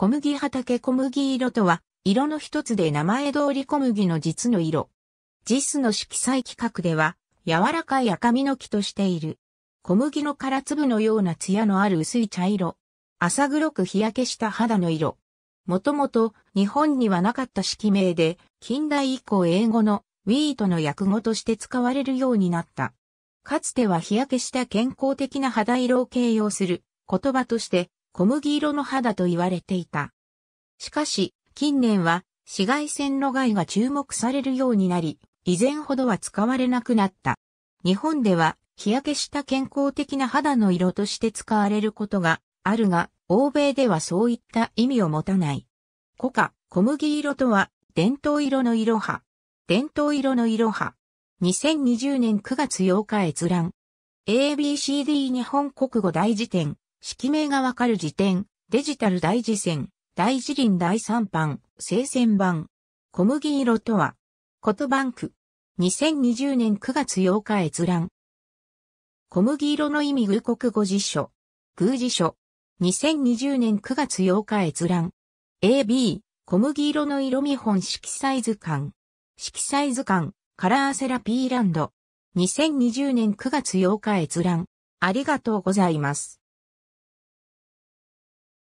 小麦畑小麦色とは、色の一つで名前通り小麦の実の色。実の色彩規格では、柔らかい赤身の木としている。小麦の殻粒のような艶のある薄い茶色。浅黒く日焼けした肌の色。もともと日本にはなかった式名で、近代以降英語のウィートの訳語として使われるようになった。かつては日焼けした健康的な肌色を形容する言葉として小麦色の肌と言われていた。しかし、近年は紫外線の害が注目されるようになり、以前ほどは使われなくなった。日本では日焼けした健康的な肌の色として使われることがあるが、欧米ではそういった意味を持たない。古化、小麦色とは、伝統色の色派。伝統色の色派。2020年9月8日閲覧。ABCD 日本国語大辞典、式名がわかる辞典、デジタル大辞典、大辞林第3版、聖戦版。小麦色とは、ことバンク。2020年9月8日閲覧。小麦色の意味偶国語辞書。偶辞書。2020年9月8日閲覧。AB、小麦色の色見本色彩図鑑。色彩図鑑、カラーセラピーランド。2020年9月8日閲覧。ありがとうございます。